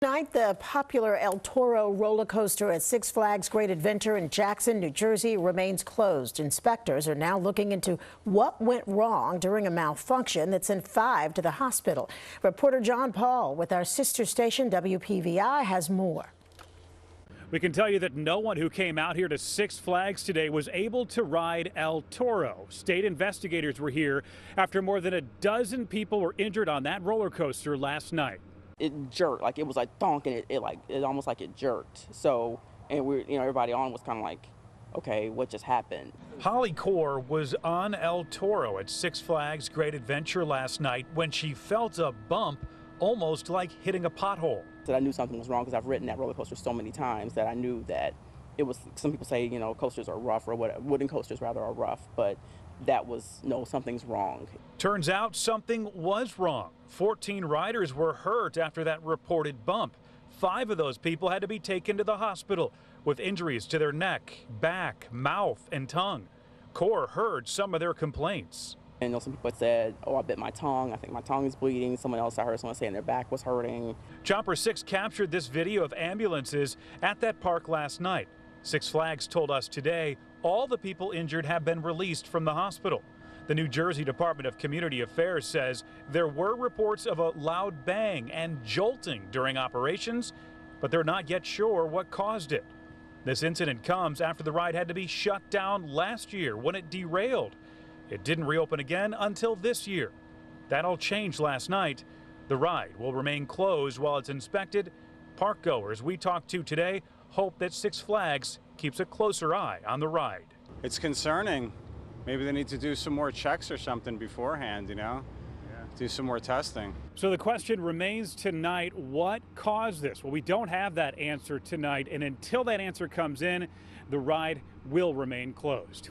Tonight, the popular El Toro roller coaster at Six Flags Great Adventure in Jackson, New Jersey remains closed. Inspectors are now looking into what went wrong during a malfunction that sent five to the hospital. Reporter John Paul with our sister station WPVI has more. We can tell you that no one who came out here to Six Flags today was able to ride El Toro. State investigators were here after more than a dozen people were injured on that roller coaster last night it jerked, like it was like thonk, and it, it like it almost like it jerked. So, and we, you know, everybody on was kind of like, okay, what just happened? Holly Core was on El Toro at Six Flags Great Adventure last night when she felt a bump, almost like hitting a pothole. That I knew something was wrong because I've ridden that roller coaster so many times that I knew that it was. Some people say you know coasters are rough or what wooden coasters rather are rough, but that was no something's wrong. Turns out something was wrong. 14 riders were hurt after that reported bump. Five of those people had to be taken to the hospital with injuries to their neck, back, mouth, and tongue. Core heard some of their complaints. And you know, some people said, oh, I bit my tongue. I think my tongue is bleeding. Someone else, I heard someone saying their back was hurting. Chopper 6 captured this video of ambulances at that park last night. Six Flags told us today all the people injured have been released from the hospital. The New Jersey Department of Community Affairs says there were reports of a loud bang and jolting during operations, but they're not yet sure what caused it. This incident comes after the ride had to be shut down last year when it derailed. It didn't reopen again until this year. That all changed last night. The ride will remain closed while it's inspected. Park goers we talked to today hope that Six Flags keeps a closer eye on the ride. It's concerning. Maybe they need to do some more checks or something beforehand, you know? Yeah. Do some more testing. So the question remains tonight what caused this? Well, we don't have that answer tonight, and until that answer comes in, the ride will remain closed.